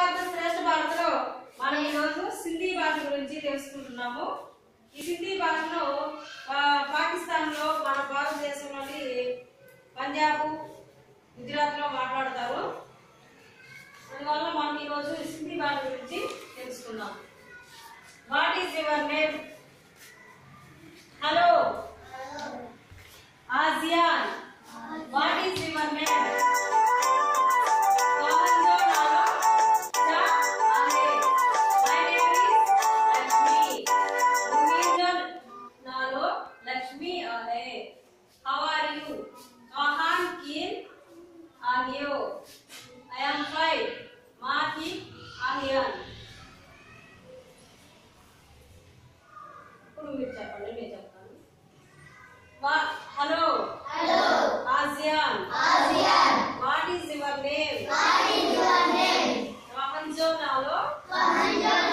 భారత శ్రేష్ఠ భారత్లో మనం ఈరోజు సింధీ భాష గురించి తెలుసుకుంటున్నాము. ఈ సింధీ భాషలో పాకిస్తాన్లో మన భారతదేశంలోని పంజాబ్ గుజరాత్లో మాట్లాడతారు. అందువల్ల మనం ఈరోజు ఈ సింధీ భాష గురించి తెలుసుకుందాం. What is your name an you. I am fried Martin onion. ఇప్పుడు మీరు చెప్పండి నేను చెప్తాను hello hello ASEAN ASEAN what is your name what is your name ప్రపంచంలో ప్రపంచంలో